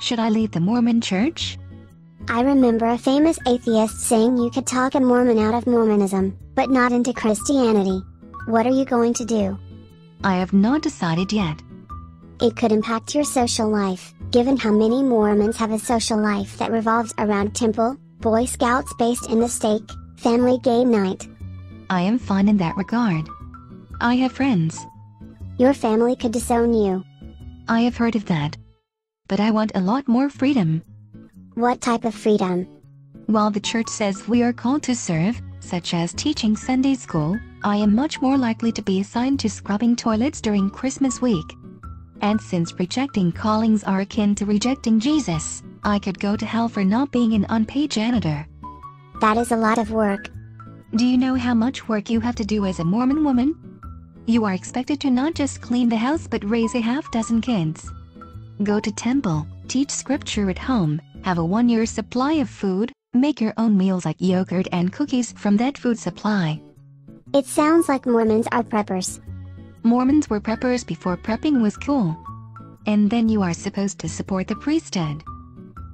Should I leave the Mormon church? I remember a famous atheist saying you could talk a Mormon out of Mormonism, but not into Christianity. What are you going to do? I have not decided yet. It could impact your social life, given how many Mormons have a social life that revolves around temple, Boy Scouts based in the stake, family game night. I am fine in that regard. I have friends. Your family could disown you. I have heard of that. But I want a lot more freedom. What type of freedom? While the church says we are called to serve, such as teaching Sunday school, I am much more likely to be assigned to scrubbing toilets during Christmas week. And since rejecting callings are akin to rejecting Jesus, I could go to hell for not being an unpaid janitor. That is a lot of work. Do you know how much work you have to do as a Mormon woman? You are expected to not just clean the house but raise a half dozen kids. Go to temple, teach scripture at home, have a one-year supply of food, make your own meals like yogurt and cookies from that food supply. It sounds like Mormons are preppers. Mormons were preppers before prepping was cool. And then you are supposed to support the priesthood.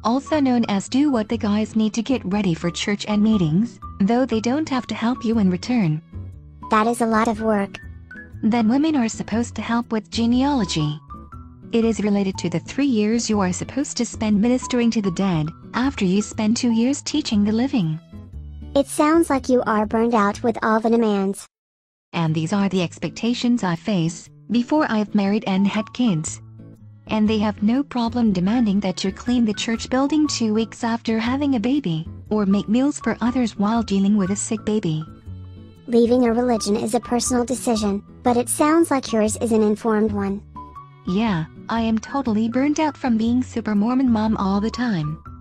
Also known as do what the guys need to get ready for church and meetings, though they don't have to help you in return. That is a lot of work. Then women are supposed to help with genealogy. It is related to the three years you are supposed to spend ministering to the dead, after you spend two years teaching the living. It sounds like you are burned out with all the demands. And these are the expectations I face, before I've married and had kids. And they have no problem demanding that you clean the church building two weeks after having a baby, or make meals for others while dealing with a sick baby. Leaving a religion is a personal decision, but it sounds like yours is an informed one. Yeah, I am totally burnt out from being super Mormon mom all the time.